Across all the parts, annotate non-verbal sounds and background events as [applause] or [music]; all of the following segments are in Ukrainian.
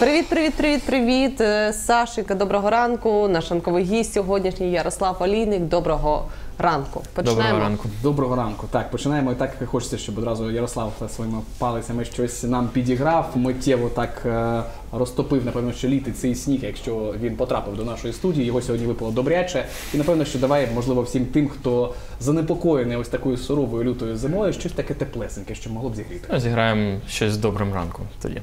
Привіт, привіт, привіт, привіт. Е, Сашенька, доброго ранку. Наш ранковий гість сьогоднішній Ярослав Олійник. Доброго ранку. Починаємо. Доброго ранку. Доброго ранку. Так, починаємо. І так хочеться, щоб одразу Ярослав своїми палицями щось нам підіграв. Миттєво так е, розтопив, напевно, що літи цей сніг, якщо він потрапив до нашої студії. Його сьогодні випало добряче. І напевно, що давай, можливо, всім тим, хто занепокоєний ось такою суровою лютою зимою, щось таке теплесеньке, що могло б зігріти. Зіграємо щось з добрим ранком тоді.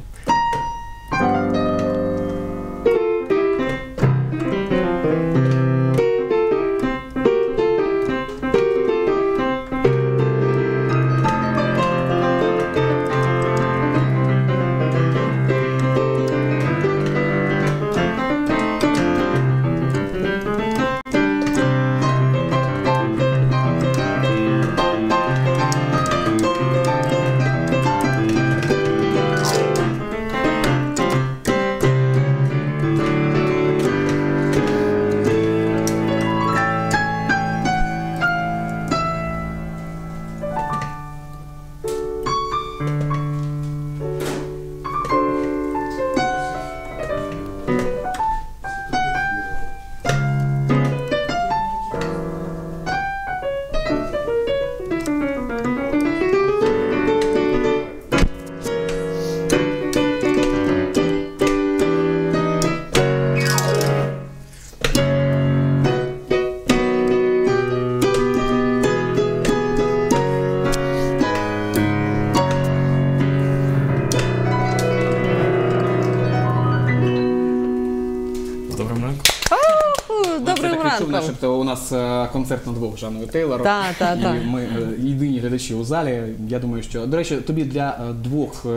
нас е, концерт на двох з Жанною Тейлором. Так, так, І так. ми е, єдині глядачі у залі. Я думаю, що до речі, тобі для е, двох е,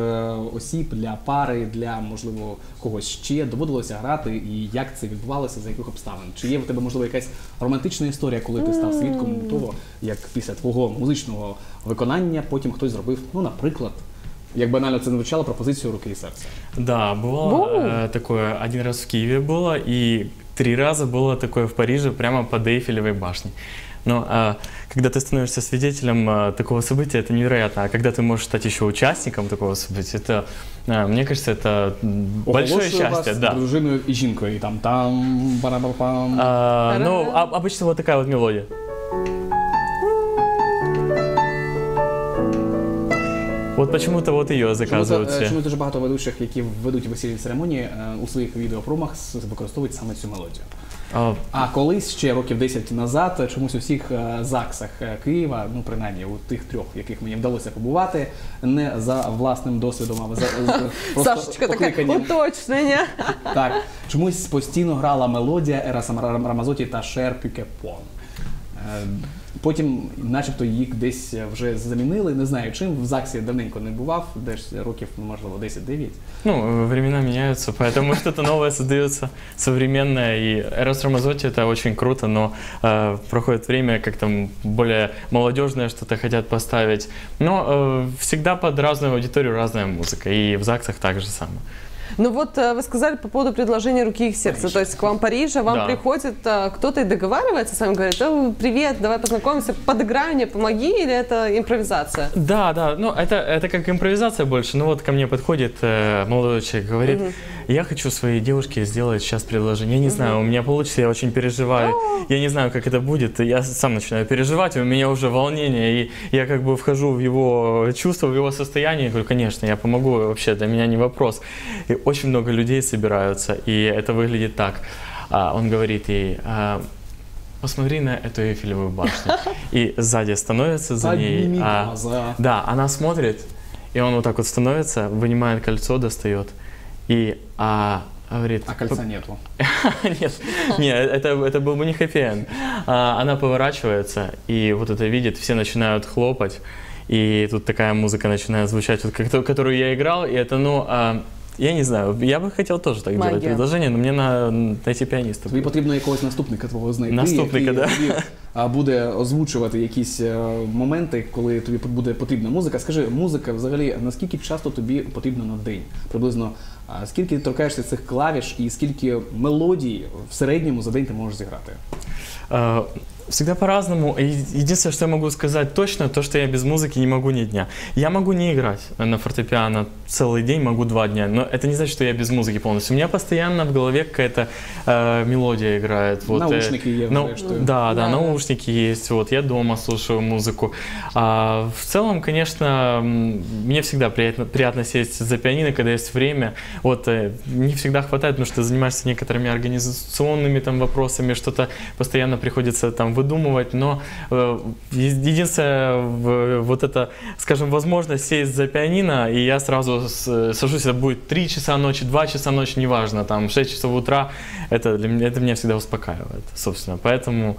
осіб, для пари, для можливо когось ще доводилося грати, і як це відбувалося, за яких обставин? Чи є в тебе можливо якась романтична історія, коли ти став свідком того, як після твого музичного виконання потім хтось зробив, ну, наприклад, як банально це не звучало, пропозицію руки і серця. Да, бывало Воу. э, такое, один раз в Киеве было, и три раза было такое в Париже, прямо под Эйфелевой башней. Но а, когда ты становишься свидетелем а, такого события, это невероятно. А когда ты можешь стать еще участником такого события, это, а, мне кажется, это м, большое Оголошую счастье. вас Да. дружиною і жінкою, і там там барабапам. А, ну, Та-дам. а- обычно вот такая вот мелодия. Вот почему-то вот ее заказывают Чому, чому дуже багато ведучих, які ведуть весільні церемонії, е, у своїх відеопромах використовують саме цю мелодію. А, А колись ще років 10 назад чомусь у всіх е, ЗАГСах е, Києва, ну принаймні у тих трьох, яких мені вдалося побувати, не за власним досвідом, а за [laughs] просто Сашечка таке уточнення. Так, чомусь постійно грала мелодія Ераса Рамазоті та Шер Пюкепон. Е, Потім, начебто, їх десь вже замінили. Не знаю чим. В ЗАГСі давненько не бував, десь років, ну, можливо, 10-9. Ну, э, времена меняются, поэтому что-то новое создается, современное. И Эрос Рамазотти это очень круто, но э, проходит время, как там более молодежное что-то хотят поставить. Но э, всегда под разную аудиторию разная музыка. И в ЗАГСах так же самое. Ну вот э, вы сказали по поводу предложения руки и сердца. Конечно. То есть к вам Парижа, вам Да. приходит э, кто-то и договаривается с вами, говорит, «Э, привет, давай познакомимся, подыграй мне, помоги, или это импровизация? Да, да, ну это, это как импровизация больше. Ну вот ко мне подходит э, молодой человек, говорит, я хочу своей девушке сделать сейчас предложение. Я не знаю, у меня получится, я очень переживаю. Я не знаю, как это будет. Я сам начинаю переживать, у меня уже волнение, и я как бы вхожу в его чувства, в его состояние. Я говорю, конечно, я помогу, вообще для меня не вопрос. И очень много людей собираются, и это выглядит так. А, он говорит ей, «А, посмотри на эту Эйфелевую башню. [laughs] И сзади становится за ней. А, да, она смотрит, и он вот так вот становится, вынимает кольцо, достает, и а, говорит... А кольца нету. [laughs] Нет, нет, это, это был бы не хэппи а, Она поворачивается, и вот это видит, все начинают хлопать, и тут такая музыка начинает звучать, вот, как то- которую я играл, и это, ну, а, я не знаю, я бы хотел тоже так делать Магия. предложение, но мне надо найти пианиста. Тобі потрібно якогось наступника твого знайти, Наступника, який да. тобі, а, буде озвучувати якісь е, моменти, коли тобі буде потрібна музика. Скажи, музика взагалі наскільки часто тобі потрібна на день? Приблизно А скільки ти торкаєшся цих клавіш і скільки мелодій в середньому за день ти можеш зіграти? Э, Всегда по-разному. И Единственное, что я могу сказать точно, то, что я без музыки не могу ни дня. Я могу не играть на фортепиано целый день, могу два дня, но это не значит, что я без музыки полностью. У меня постоянно в голове какая-то э, мелодия играет. Вот, э, Наушники є, ну, зрештою. да, да, Да. наушники есть. Вот я дома слушаю музыку. А в целом, конечно, мне всегда приятно, приятно сесть за пианино, когда есть время. Вот э, не всегда хватает, потому что занимаешься некоторыми организационными там вопросами, что-то постоянно приходится там выдумывать. Но э, е- единственное, в- вот это, скажем, возможность сесть за пианино, и я сразу с- сажусь, это будет 3 часа ночи, 2 часа ночи, неважно, там 6 часов утра, это, для меня, это меня всегда успокаивает, собственно. Поэтому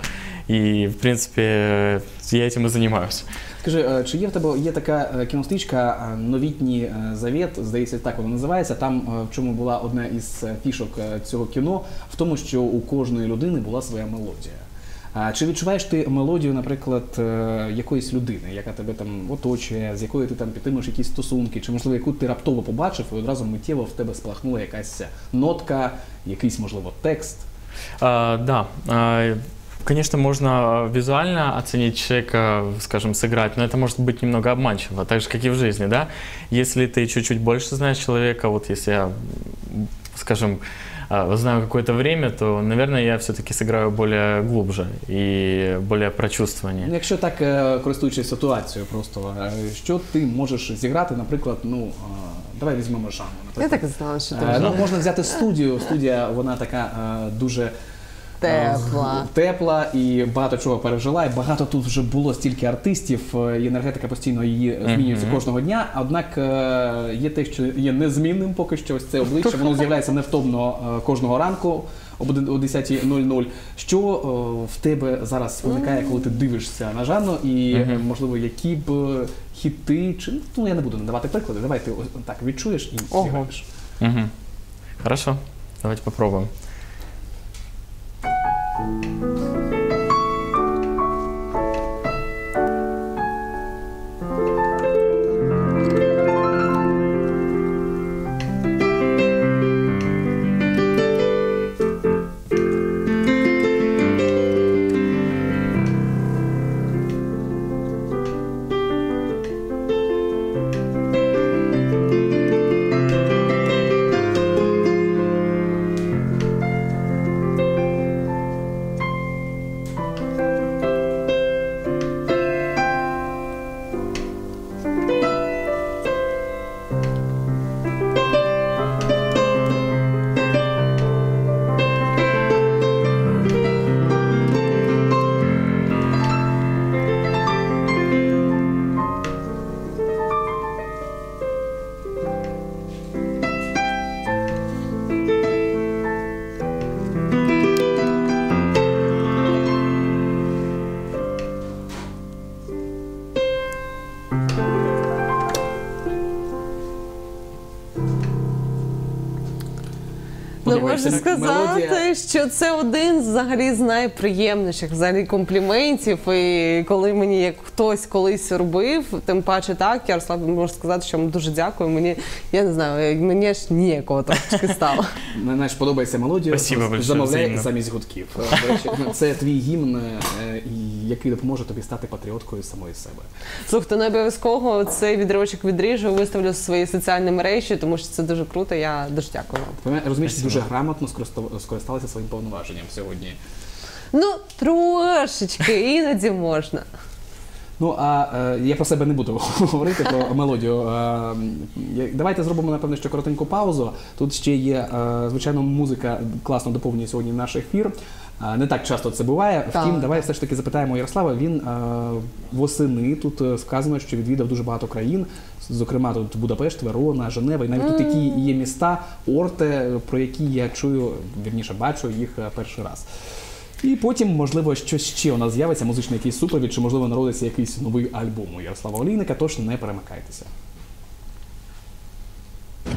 и, в принципе, я этим и занимаюсь. Скажи, е, чи є в тебе є така е, кінострічка е, Новітній е, завіт, здається, так вона називається. Там е, в чому була одна із е, фішок е, цього кіно, в тому, що у кожної людини була своя мелодія. А чи відчуваєш ти мелодію, наприклад, е, якоїсь людини, яка тебе там оточує, з якою ти там підтримуєш якісь стосунки, чи можливо яку ти раптово побачив, і одразу миттєво в тебе спалахнула якась нотка, якийсь можливо текст? А, да, а, конечно, можно визуально оценить человека, скажем, сыграть, но это может быть немного обманчиво, так же, как и в жизни, да. Если ты чуть-чуть больше знаешь человека, вот если я, м, скажем, а, знаю какое-то время, то, наверное, я все-таки сыграю более глубже и более прочувствование. Ну, Якщо так е, користуючись ситуацією, просто е, що ти можеш зіграти, наприклад, ну е, давай візьмемо жанру. Я так і знала, що ти Ну, можна взяти студію. Студія, вона така дуже тепла. тепла і багато чого пережила. І багато тут вже було стільки артистів, е, і енергетика постійно її змінюється Мгм. кожного дня. Однак е, є те, що є незмінним поки що ось це обличчя. Воно з'являється невтомно е, кожного ранку. Об один- о 10.00. Що е, в тебе зараз виникає, коли ти дивишся на Жанну, і е, Мгм. можливо, які б е, хіти, чи ну я не буду надавати приклади. Давай ти ось так відчуєш і Ого. зіграєш. Мгм. Хорошо, давайте попробуем. Ну, Подобається можна сказати, мелодія. що це один взагалі з найприємніших взагалі компліментів. І коли мені як хтось колись робив, тим паче так, Ярослав можу сказати, що дуже дякую. Мені я не знаю, мені аж ніякого трошки стало. [laughs] Мене знаєш, подобається мелодія. Взаємно. замість гудків. Це твій гімн, е, і який допоможе тобі стати патріоткою самої себе. Слухайте, не обов'язково цей відривочок відріжу, виставлю в свої соціальні мережі, тому що це дуже круто. Я дуже дякую вам. Розумієш, дуже грамотно скористалися своїм повноваженням сьогодні. Ну трошечки іноді можна. Ну а е, я про себе не буду [laughs] говорити про мелодію. Е, давайте зробимо напевно ще коротеньку паузу. Тут ще є, е, звичайно, музика класно доповнює сьогодні наш ефір. Е, Не так часто це буває. Так. Втім, давай все ж таки запитаємо Ярослава. Він е, восени тут е, вказано, що відвідав дуже багато країн. Зокрема, тут Будапешт, Верона, Женева, і навіть тут такі є міста, орти, про які я чую, вірніше бачу їх перший раз. І потім, можливо, щось ще у нас з'явиться, музичний якийсь супровід, чи можливо народиться якийсь новий альбом у Ярослава Олійника, тож не перемикайтеся.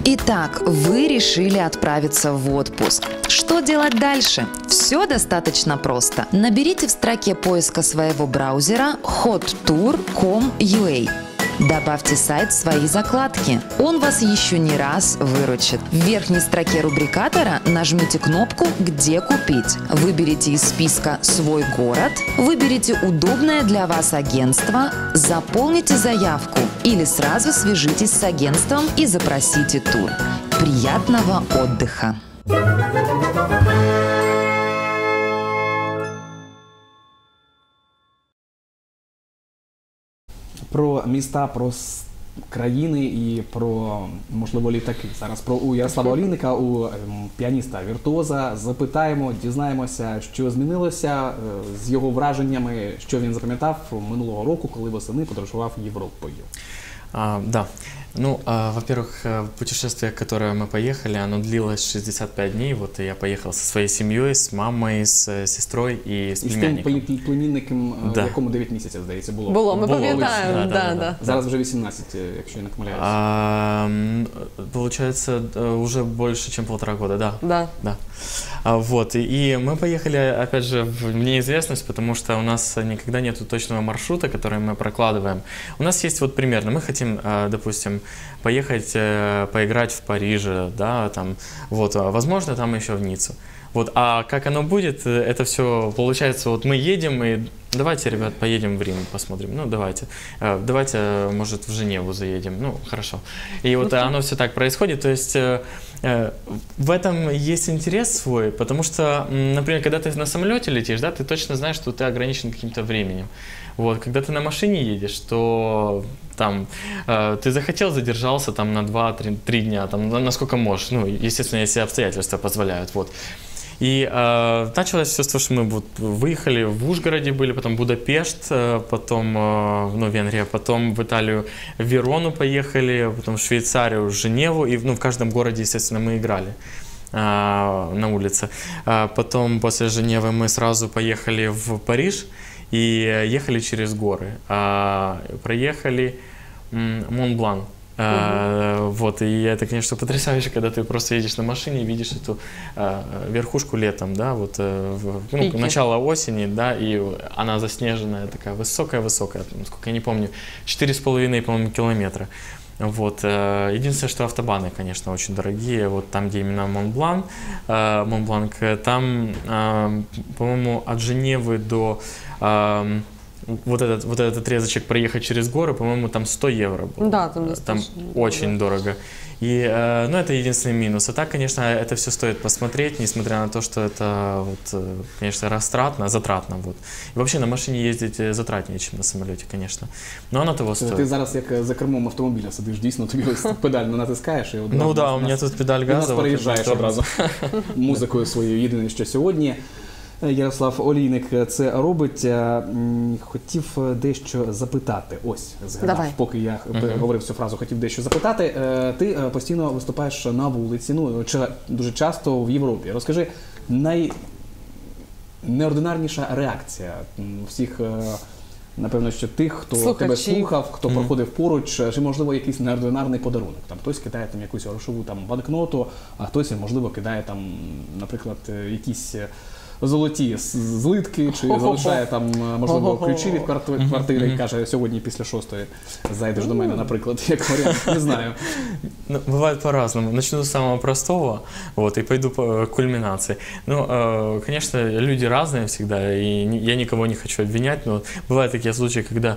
Итак, вы решили отправиться в отпуск. Что делать дальше? Все достаточно просто. Наберите в строке поиска своего браузера hottour.com.ua Добавьте сайт в свои закладки. Он вас еще не раз выручит. В верхней строке рубрикатора нажмите кнопку «Где купить». Выберите из списка «Свой город», выберите удобное для вас агентство, заполните заявку или сразу свяжитесь с агентством и запросите тур. Приятного отдыха! Про міста, про країни і про можливо літаки. Зараз про у Ярослава Олійника, у ем, піаніста Віртуоза запитаємо, дізнаємося, що змінилося е, з його враженнями, що він запам'ятав минулого року, коли восени подорожував Європою. А, да. Ну, а, во-первых, э, путешествие, которое мы поехали, оно длилось 65 дней. Вот и я поехал со своей семьей, с мамой, с э, сестрой и с І з тим племянником. племі- племінником, е, Да. якому 9 місяців, здається, було. Було, ми Було, пам'ятаємо. да, Да, да, да, да. Зараз вже 18, е, якщо я не помиляюся. А, м, получается, э, уже больше, чем полтора года, да. Да. Да. А, вот, и, мы поехали, опять же, в неизвестность, потому что у нас никогда нет точного маршрута, который мы прокладываем. У нас есть вот примерно, мы хотим, а, допустим, поехать э, поиграть в Париже, да, там, вот, а, возможно, там еще в Ниццу. Вот, а как оно будет, э, это все, получается, вот мы едем и давайте, ребят, поедем в Рим, посмотрим. Ну, давайте. Э, Давайте, может, в Женеву заедем. Ну, хорошо. И вот оно все так происходит. То есть в этом есть интерес свой, потому что, например, когда ты на самолете летишь, да, ты точно знаешь, что ты ограничен каким-то временем. Вот, когда ты на машине едешь, то там э, ты захотел, задержался там на 2-3 дня, там, на- насколько можешь. Ну, естественно, если обстоятельства позволяют. Вот. И э, началось все с того, что мы вот выехали в Ужгороде были, потом Будапешт, э, потом э, ну, Венгрия, потом в Италию, в Верону поехали, потом в Швейцарию, в Женеву, и ну, в каждом городе, естественно, мы играли а, на улице. А потом после Женевы мы сразу поехали в Париж и э, ехали через горы. А, проехали Монблан. А, Вот, и это, конечно, потрясающе, когда ты просто едешь на машине и видишь эту а, верхушку летом, да, вот э, в- ну, Пики. начало осени, да, и она заснеженная, такая высокая-высокая, сколько я не помню, 4,5, по-моему, километра. Вот. э, Единственное, что автобаны, конечно, очень дорогие. Вот там, где именно Монблан, э, Монбланк, там, по-моему, от Женевы до вот этот, вот этот отрезочек проехать через горы, по-моему, там 100 евро было. Да, там Э, достаточно очень дорого. И, э, ну, это единственный минус. А так, конечно, это все стоит посмотреть, несмотря на то, что это, вот, э, конечно, растратно, затратно. Вот. И вообще на машине ездить э, затратнее, чем на самолете, конечно. Но оно того Ти стоит. зараз як е, за кермом автомобіля сидиш, дійсно тобі ось [laughs] педаль не натискаєш і одразу Ну да, нас- у меня тут педаль Ти нас газа. вот переїжджаєш это одразу [laughs] музикою своєю. Єдине, що сьогодні е, Ярослав Олійник це робить. Е, Хотів е, дещо запитати. Ось згадав, Давай. поки я говорив цю фразу, хотів дещо запитати. Е, Ти е, постійно виступаєш на вулиці, ну чи дуже часто в Європі. Розкажи, най... неординарніша реакція всіх. е, Напевно, що тих, хто тебе слухав, хто Мгм. проходив поруч, чи можливо якийсь неординарний подарунок. Там хтось кидає там якусь грошову там банкноту, а хтось можливо кидає там, наприклад, е, якісь е, золоті з- злитки, чи Хо-хо-хо. залишає там е, можливо Хо-хо-хо. ключі від кварти- Мгм, квартири і мгм. каже, сьогодні після шостої зайдеш до мене, наприклад, [laughs] як варіант. Не знаю. Ну, бывает по-разному. Начну с самого простого, вот, и пойду по кульминации. Ну, э, конечно, люди разные всегда, и ни- я никого не хочу обвинять, но бывают такие случаи, когда э,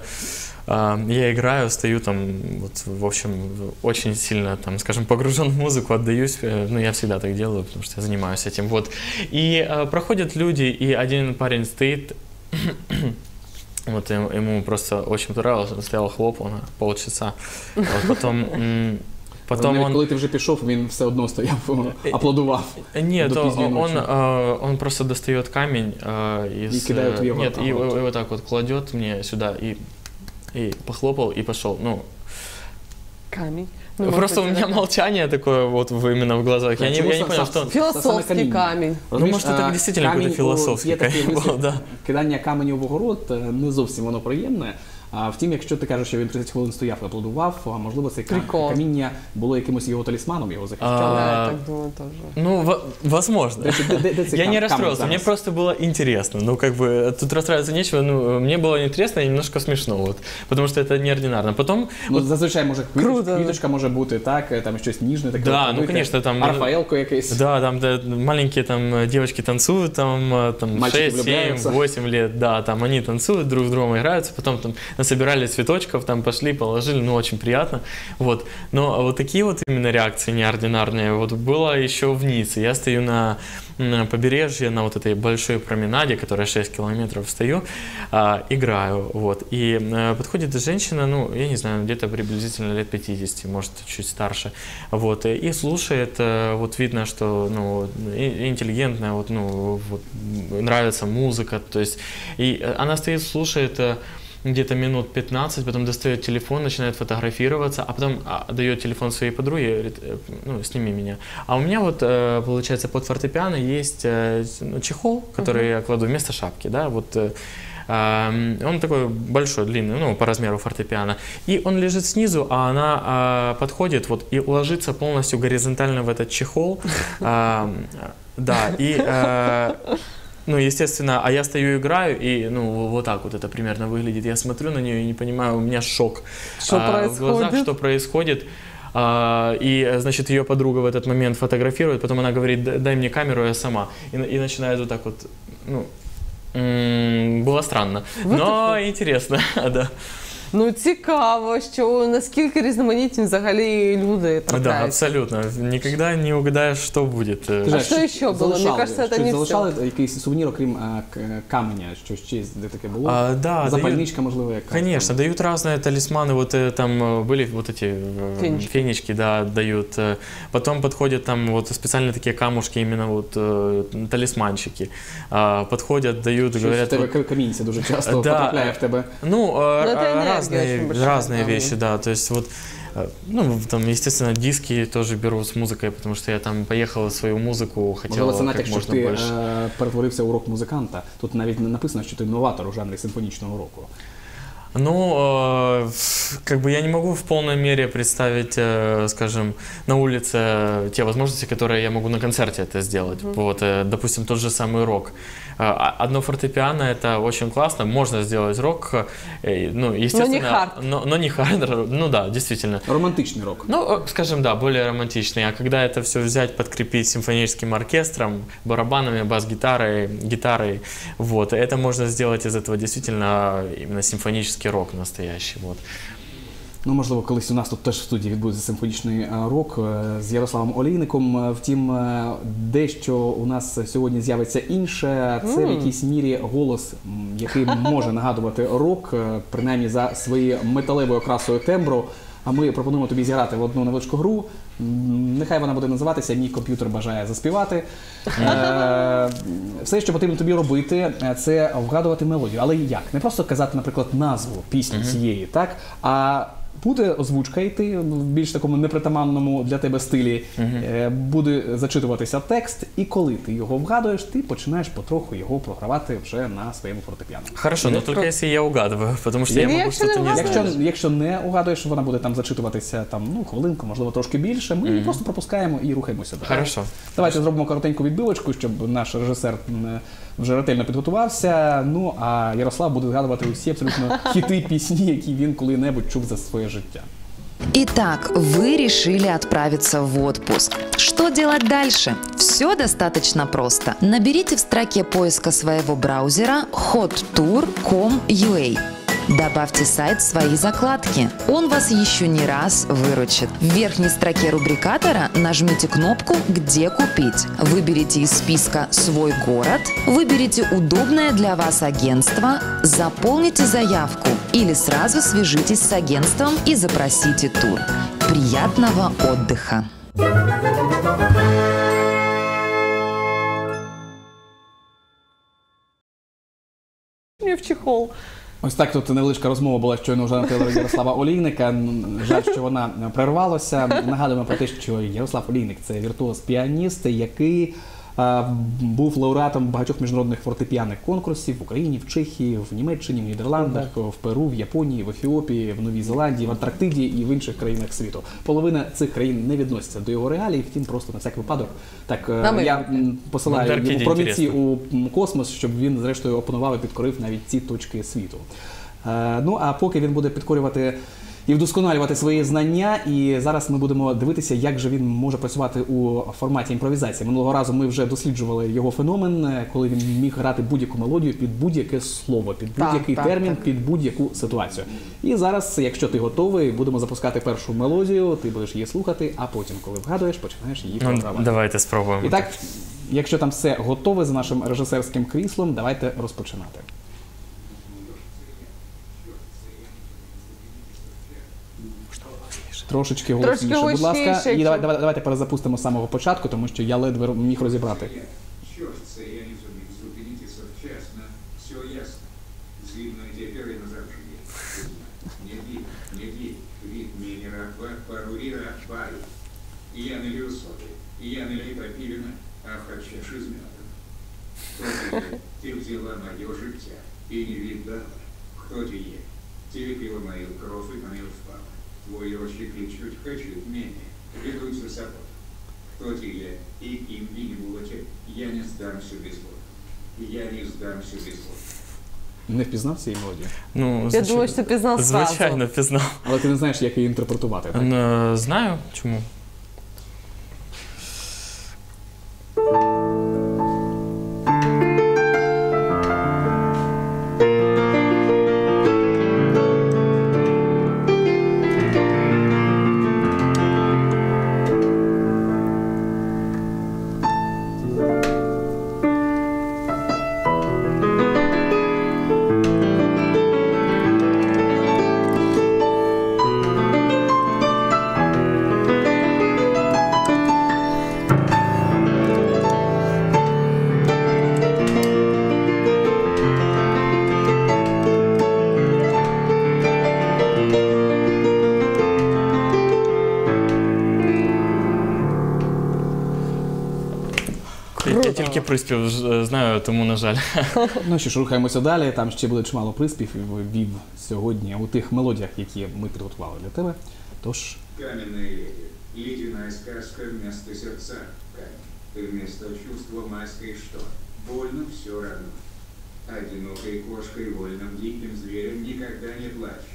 я играю, стою там, вот, в общем, очень сильно, там, скажем, погружен в музыку, отдаюсь, э, ну, я всегда так делаю, потому что я занимаюсь этим, вот. И э, проходят люди, и один парень стоит, [coughs] вот ему, ему просто очень понравилось, он стоял, хлопал на полчаса, вот, потом... м, [laughs] Потом Навіть он... коли ти вже пішов, він все одно стояв, [laughs] аплодував. Нет, до он, поздней он, ночи. э, он просто достает камень э, из... И кидает в э, его Нет, и, огород. и вот так вот кладет мне сюда и, и похлопал и пошел. Ну, Камінь. Ну, може просто у бути, меня да. молчание такое вот в- именно в глазах. Я не, Чому я не са- понял, са- что... он- Філософський камінь. Ну, Розумієш, может, это а, действительно камінь какой-то у- философский є такий камень вислів, был, да. Кидання каменю в огород е, не зовсім воно приємне. А втім, якщо ти кажеш, що він 30 хвилин стояв і аплодував, а можливо це ка- Прикол. каміння було якимось його талісманом, його захищало. А, Да, я так думаю теж. Ну, во- возможно. До речі, де- де- де цей Я кам- не камінь расстроился, мне зараз? просто было интересно. Ну, как бы, тут расстраиваться нечего. Ну, мне было интересно и немножко смешно, вот. Потому что это неординарно. Потом, Ну, зазвичай може квіточ- Круто. квіточка може бути, так, е, там щось ніжне, таке. Да, от ну, велике. конечно, там- А Рафаелко якийсь. да, там да, маленькие там э, девочки танцуют, там, э, там Мальчики 6, 7, влюбляются. 8 лет, да, там они танцуют, друг с другом играются, потом там насобирали цветочков, там пошли, положили, ну, очень приятно, вот. Но вот такие вот именно реакции неординарные, вот было еще в Ницце. Я стою на, на побережье, на вот этой большой променаде, которая 6 километров стою, а, играю, вот. И э, подходит женщина, ну, я не знаю, где-то приблизительно лет 50, может, чуть старше, вот, и слушает, э, вот видно, что, ну, интеллигентная, вот, ну, вот, нравится музыка, то есть, и э, она стоит, слушает, э, где-то минут 15, потом достает телефон, начинает фотографироваться, а потом а, дает телефон своей подруге говорит, э, ну, сними меня. А у меня вот, э, получается, под фортепиано есть э, ну, чехол, который я кладу вместо шапки, да, вот Он такой большой, длинный, ну, по размеру фортепиано. И он лежит снизу, а она а, подходит вот и ложится полностью горизонтально в этот чехол. [laughs] Ам, Да, и э, ну, естественно, а я стою играю, и, ну, вот так вот это примерно выглядит. Я смотрю на нее и не понимаю, у меня шок. Что а, В глазах, происходит? что происходит. А, И, значит, ее подруга в этот момент фотографирует, потом она говорит, «Д- дай мне камеру, я сама. И, и начинает вот так вот, ну, было странно, но интересно, [laughs] да. Ну цікаво, що наскільки різноманітні взагалі люди Да, трапляються. абсолютно. Никогда не угадаешь, что будет. Ти А знаєш, що щось ще було? Мені залишали? кажеться, це Щось не залишали якийсь сувенір, окрім е, к- каменя, щось ще де таке було? А, да, дают- Запальничка, можливо, якась. Конечно, там. дают разные талисманы. Вот э, там э, были вот эти э, Фенечки. фенечки, да, дают. Э, Потом подходят там вот специально такие камушки, именно вот э, талисманчики. А, Подходят, дают, Щось говорят. в тебе вот- к- камінця дуже часто Да. [laughs] потрапляє в тебе. Ну, э, Ну, это э, энергия разные, очень большая, разные правда. вещи, да. То есть вот, э, ну, там, естественно, диски тоже беру с музыкой, потому что я там поехал свою музыку, хотел Можливо, це как натяк, що можно ти больше. е, перетворився у рок-музиканта. Тут навіть не написано, що ти новатор у жанрі симфонічного року. Ну, э, как бы я не могу в полной мере представить, э, скажем, на улице те возможности, которые я могу на концерте это сделать. Вот, э, допустим, тот же самый рок. Э, а- Одно фортепиано это очень классно, можно сделать рок, э, ну, естественно, хард. но, но не хард, ну да, действительно. Романтичний рок. Ну, э, скажем, да, более романтичный. А когда это все взять, подкрепить симфоническим оркестром, барабанами, бас-гитарой, гитарой, вот, это можно сделать из этого действительно именно симфонический рок настоящий, вот. Ну, можливо, колись у нас тут теж в студії відбудеться симфонічний е, рок е, з Ярославом Олійником. Е, Втім, дещо у нас сьогодні з'явиться інше. Це в якійсь мірі голос, який може нагадувати рок, принаймні за своєю металевою окрасою тембру. А ми пропонуємо тобі зіграти в одну невеличку гру. Нехай вона буде називатися Мій комп'ютер бажає заспівати. Е, Все, що потрібно тобі робити, е, це вгадувати мелодію. Але як? Не просто казати, наприклад, назву пісні цієї, так? А буде озвучка йти в більш такому непритаманному для тебе стилі. Е, Буде зачитуватися текст, і коли ти його вгадуєш, ти починаєш потроху його програвати вже на своєму фортепіано. Хорошо, но только если я угадываю, потому [laughs] что я могу если не не Якщо, якщо не угадуєш, вона буде там зачитуватися там, ну, хвилинку, можливо, трошки більше. Ми просто пропускаємо і рухаємося далі. Хорошо. Давайте зробимо коротеньку відбивочку, щоб наш режисер м, вже ретельно підготувався. Ну а Ярослав буде згадувати усі абсолютно [laughs] хіти пісні, які він коли-небудь чув за своє життя. Итак, вы решили отправиться в отпуск. Что делать дальше? Все достаточно просто. Наберите в строке поиска своего браузера hottour.com.ua. Добавьте сайт в свои закладки. Он вас еще не раз выручит. В верхней строке рубрикатора нажмите кнопку «Где купить». Выберите из списка «Свой город», выберите удобное для вас агентство, заполните заявку или сразу свяжитесь с агентством и запросите тур. Приятного отдыха! Мені в чехол. Ось так тут невеличка розмова була щойно вже на телевізорі Ярослава Олійника. Жаль, що вона прервалася. Нагадуємо про те, що Ярослав Олійник це віртуоз піаніст, який Був лауреатом багатьох міжнародних фортепіаних конкурсів в Україні, в Чехії, в Німеччині, в Нідерландах, в Перу, в Японії, в Ефіопії, в Новій Зеландії, в Антарктиді і в інших країнах світу. Половина цих країн не відноситься до його реалій, втім, просто на всяк випадок. Так е, На я посилаю йому промінці у космос, щоб він зрештою опанував і підкорив навіть ці точки світу. Е, Ну а поки він буде підкорювати і вдосконалювати свої знання, і зараз ми будемо дивитися, як же він може працювати у форматі імпровізації. Минулого разу ми вже досліджували його феномен, е, коли він міг грати будь-яку мелодію під будь-яке слово, під будь-який так, термін, так. під будь-яку ситуацію. І зараз, якщо ти готовий, будемо запускати першу мелодію, ти будеш її слухати, а потім, коли вгадуєш, починаєш її Ну, програвати. давайте спробуем. І так, якщо там все готове за нашим режисерським кріслом, давайте розпочинати. Трошечки голосніше, будь ласка. І давай, давай, давайте перезапустимо з самого початку, тому що я ледве міг розібрати. Чорт, це я не зумів зупинитися вчасно. Все ясно. Мною тепер і назавжди. Не бій, не бій. Від мені раба, парурі рабаю. Я не лью я не лью попілена, а хочеш із ти? Ти взяла моє життя і не віддала. Хто ти є? Ти випила мою кров і мою впала. Твої очі кличуть, хочуть мене, ведуть. Хто ти є і ким би не було я не здамся без Бога. Я не здамся без Бога. Не впізнав цієї мелодії, Ну, Я звичай- думаю, що пізнав. Звичайно, пізнав. але ти не знаєш, як її інтерпретувати. Так? Е, Знаю, чому. Приспів знаю, тому, на жаль. Ну що ж, рухаємося далі. Там ще буде чимало приспівів від сьогодні у тих мелодіях, які ми підготували для тебе. Тож Каменная леди, ледяная сказка вместо сердца. Камень. Вместо чувства майской что? Больно все равно. Одинокой кошкой, вольным диким зверем никогда не плачь.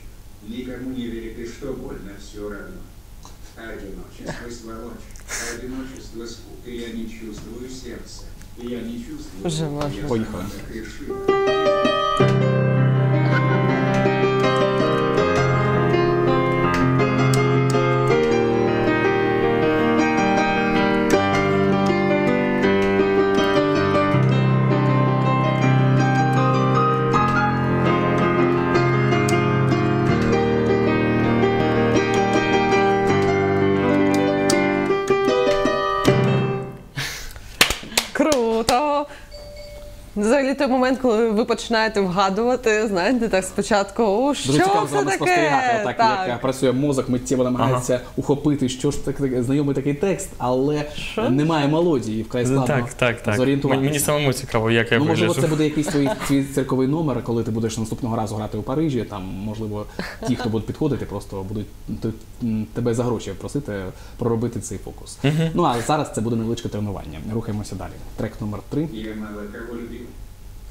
Никому не верит, и что больно все равно. Одиночество сволочь, одиночество скука. Я не чувствую сердца. Я не чувствую. Уже я Поехали. так Взагалі той момент, коли ви починаєте вгадувати, знаєте, так спочатку, о, що дуже цікаво з це вами таке? спостерігати, отак, Так. як працює мозок, миттєво намагається ухопити, що ж таке знайомий такий текст, але Що? немає мелодії, вкрай складно Так, так, так. зорієнтуватися. Мені самому цікаво, як я Ну, можливо, вигляджу. це буде якийсь твій, [laughs] твій цирковий номер, коли ти будеш наступного разу грати у Парижі. Там, можливо, ті, хто будуть підходити, просто будуть т- м, тебе за гроші просити проробити цей фокус. Ну а зараз це буде невеличке тренування. Рухаємося далі. Трек номер три. Любил.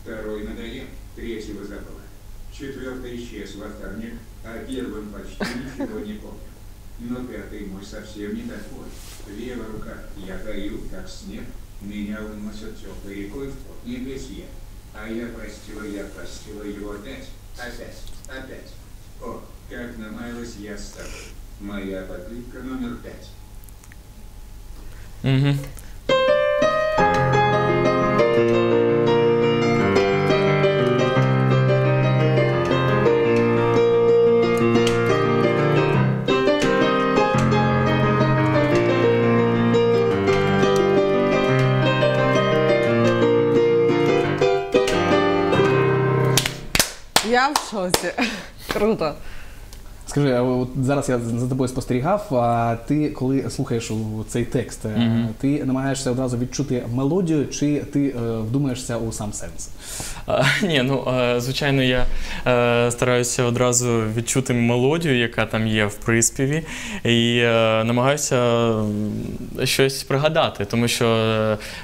Второй надоел, третьего забыла. Четвертый исчез во вторник, а первым почти ничего не помню. Но пятый мой совсем не такой. Левая рука, я таю, как снег, меня уносят теплой рекой в пот небесье. А я простила, я простила его опять, опять, опять. О, как намаялась я с тобой. Моя попытка номер пять. Мгм. Шоці. [laughs] Круто. Скажи, а от зараз я за тобою спостерігав. А ти коли слухаєш цей текст, mm -hmm. ти намагаєшся одразу відчути мелодію, чи ти е, вдумаєшся у сам сенс? [laughs] Ні, ну звичайно, я е, стараюся одразу відчути мелодію, яка там є в приспіві, і е, намагаюся щось пригадати, тому що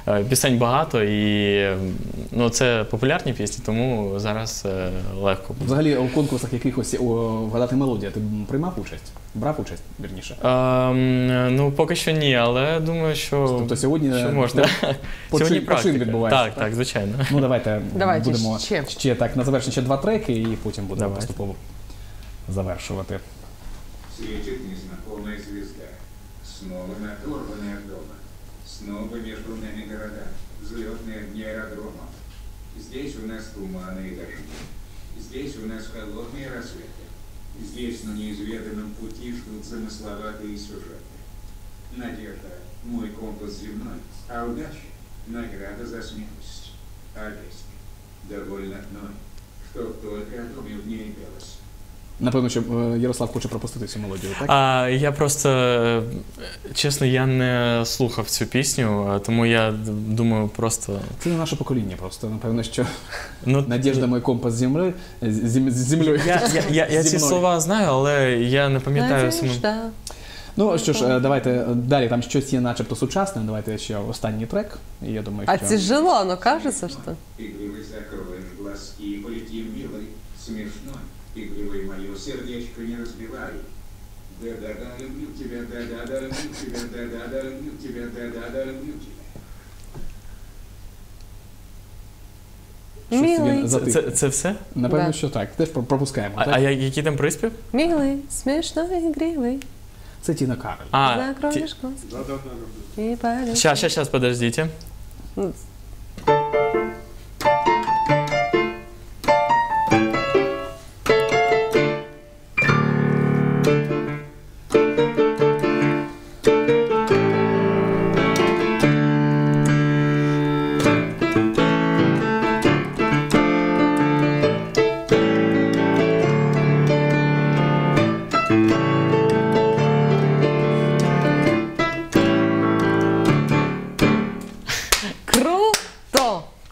е, пісень багато і ну, це популярні пісні, тому зараз легко. Взагалі у конкурсах якихось вгадати мелодію, ти приймав участь? Брав участь, вірніше. Ем, ну, поки що ні, але думаю, що, Тобто сьогодні що е, можна. почин- [laughs] [laughs] Сьогодні почин практика. відбувається, Так, так? так, звичайно. Ну давайте, Давайте будемо ще. так на завершення ще два треки, і потім будемо Давайте. поступово завершувати. Светит незнакомая звезда, снова оторванная от дома, снова между нами города, взлетные дни аэродрома. Здесь у нас туманы и дожди, здесь у нас холодные рассветы, Здесь на неизведанном пути ждут замысловатые сюжеты. Надежда – мой компас земной, а удача – награда за смелость. А песня – довольно одной, чтоб только о доме в ней пелось. Напевно, що е, Ярослав хоче пропустити цю мелодію, так? А, я просто, е, чесно, я не слухав цю пісню, е, тому я думаю, просто. Це не наше покоління просто. Напевно, що Ну, Надежда мой компас землі з зем- з землею. Я, я, я, я ці слова знаю, але я не пам'ятаю. Надежда. Ну що ж, давайте далі там щось є, начебто сучасне. Давайте ще останній трек. І я думаю, А що тяжело, но кажется, что... Игривый закроешь глазки и полетим милый, смешной, игривый мое сердечко не разбивай. Да-да-да, люблю тебя, да-да-да, люблю тебя, да-да-да, люблю тебя, да-да-да, люблю тебя. щось Милий, він Це, затих. це, це все? Напевно, Да. що так. Теж про- пропускаємо. А, так? а я- який там приспів? милый, смешной, игривый, Це Тіна Кароль. А, ті... закроешь глаз и полетишь. Щас, щас, щас, подождите. Ну,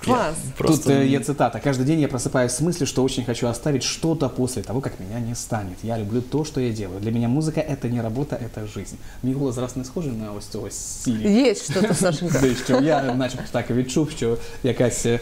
Круто! Класс! Просто... Тут э, є цитата. Каждый день я просыпаюсь с мыслью, что очень хочу оставить что-то после того, как меня не станет. Я люблю то, что я делаю. Для меня музыка – это не работа, это жизнь. Мій голос зараз не схожий на ось цього сірі. Есть что-то, Сашенька. Дещо [laughs] я начебто так і відчув, що якась е,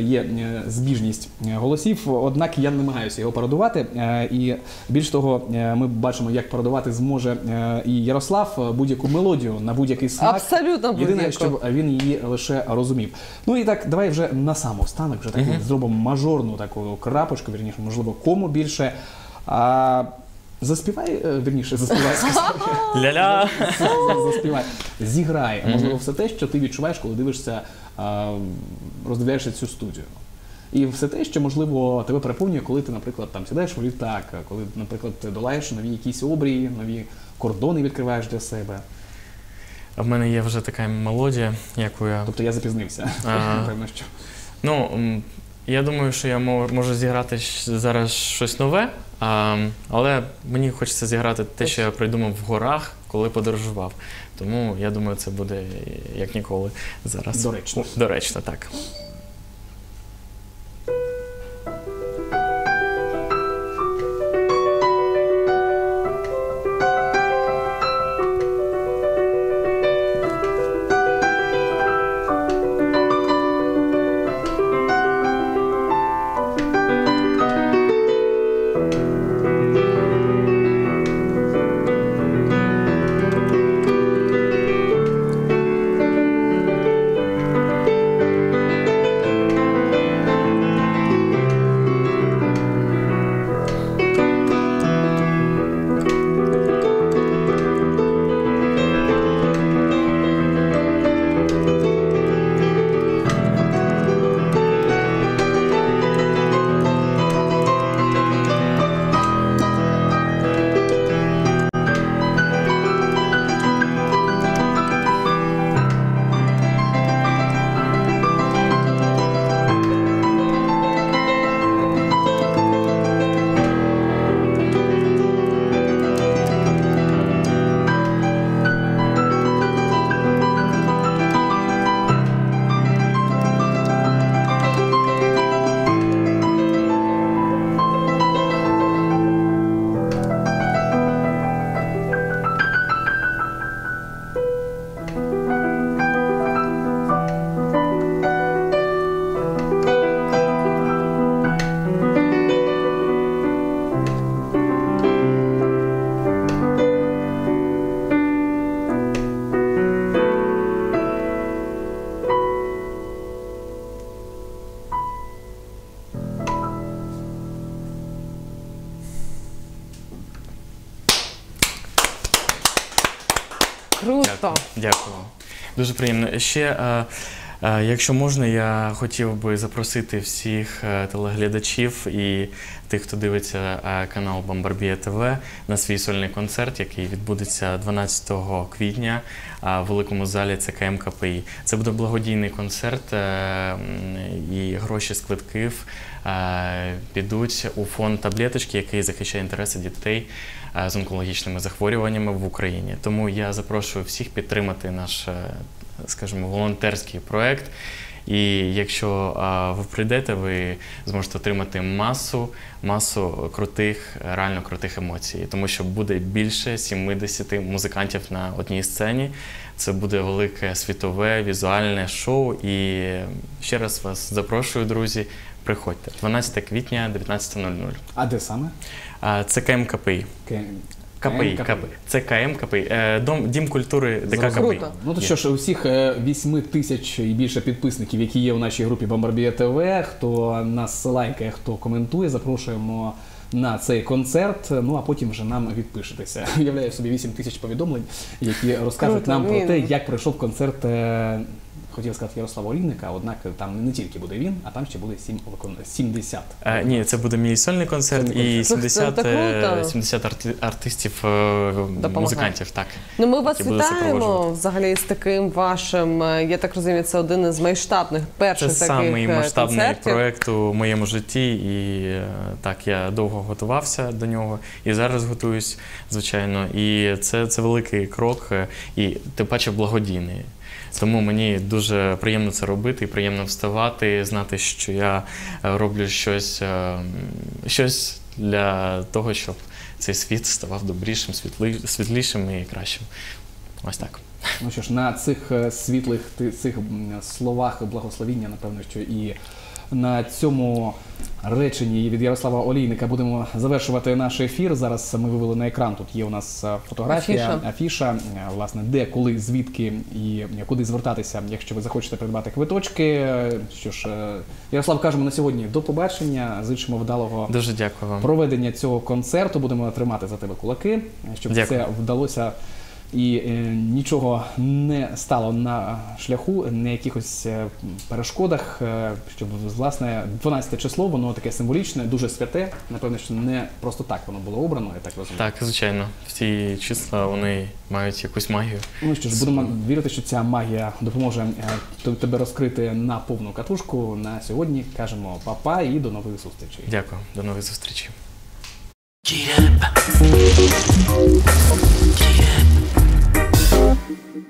є е, збіжність е, голосів, однак я не намагаюся його пародувати. Е, і більш того, е, ми бачимо, як пародувати зможе е, і Ярослав е, будь-яку мелодію на будь-який смак. Абсолютно Єдине, будь-яку. щоб він її лише розумів. Ну і так, давай вже на сам останок, вже таку зробимо мажорну таку крапочку, вірніше, можливо, кому більше. А, заспівай, е, вірніше, заспівай. [laughs] Ля-ля! заспівай. Зіграй, можливо, все те, що ти відчуваєш, коли дивишся, а, роздивляєшся цю студію. І все те, що можливо тебе переповнює, коли ти, наприклад, там сідаєш в літак, коли, наприклад, ти долаєш нові якісь обрії, нові кордони відкриваєш для себе. В мене є вже така мелодія, яку я. Тобто я запізнився. А, [laughs] що. Ну, м, я думаю, що я мо- можу зіграти щ- зараз щось нове, а, але мені хочеться зіграти те, що я придумав в горах, коли подорожував. Тому я думаю, це буде як ніколи зараз. Доречно. Доречно, так. Круто. Дякую. Дякую. Дуже приємно. Ще, е, е, якщо можна, я хотів би запросити всіх е, телеглядачів і тих, хто дивиться канал Бомбарбія ТВ на свій сольний концерт, який відбудеться 12 квітня в великому залі ЦКМ КПІ. Це буде благодійний концерт, і гроші з квитків підуть у фонд таблеточки, який захищає інтереси дітей з онкологічними захворюваннями в Україні. Тому я запрошую всіх підтримати наш, е, скажімо, волонтерський проект. І якщо а, ви прийдете, ви зможете отримати масу, масу крутих, реально крутих емоцій, тому що буде більше 70 музикантів на одній сцені. Це буде велике світове візуальне шоу. І ще раз вас запрошую, друзі. Приходьте 12 квітня, 19.00. А де саме? А, Це КМКПІ. Ке- КПІ, КПІ. Це КМ КПІ. Е, Дом, Дім культури ДК. КПІ. Ну то що ж, усіх 8 тисяч і більше підписників, які є у нашій групі Бомбарбія ТВ, хто нас лайкає, хто коментує, запрошуємо на цей концерт. Ну а потім вже нам відпишетеся. [laughs] Уявляю собі 8 тисяч повідомлень, які розкажуть Круто, нам про те, як пройшов концерт. Е, Хотів сказати Ярослава Олійника, однак там не тільки буде він, а там ще буде 7 викон- 70. Е, ні, це буде мій сольний концерт і концерт. 70, Слухайте, е, круто. 70 арти- артистів, е, музикантів. Так. Ну, ми вас вітаємо взагалі з таким вашим. е, Я так розумію, це один із масштабних перших Це таких самий е, масштабний концертів. проект у моєму житті, і е, так я довго готувався до нього і зараз готуюсь, звичайно. І це, це великий крок, е, і тим паче благодійний. Тому мені дуже приємно це робити, приємно вставати, знати, що я е, роблю щось, е, щось для того, щоб цей світ ставав добрішим, світлішим і кращим. Ось так. Ну що ж, на цих е, світлих цих словах благословіння, напевно, що і на цьому реченні від Ярослава Олійника будемо завершувати наш ефір. Зараз ми вивели на екран. Тут є у нас е, фотографія, Афіша. афіша, е, власне, де, коли, звідки і е, куди звертатися, якщо ви захочете придбати квиточки. Що ж, Ярослав, кажемо на сьогодні до побачення. Зичимо вдалого Дуже дякую вам. проведення цього концерту. Будемо тримати за тебе кулаки, щоб Дякую. це вдалося. І е, нічого не стало на шляху, на якихось е, перешкодах. е, щоб власне 12 число, воно таке символічне, дуже святе. Напевно, що не просто так воно було обрано, я так розумію. Так, звичайно, всі числа вони мають якусь магію. Ну що ж, будемо вірити, що ця магія допоможе е, тебе розкрити на повну катушку. На сьогодні кажемо па-па і до нових зустрічей. Дякую, до нових зустрічей. Get up. Thank you.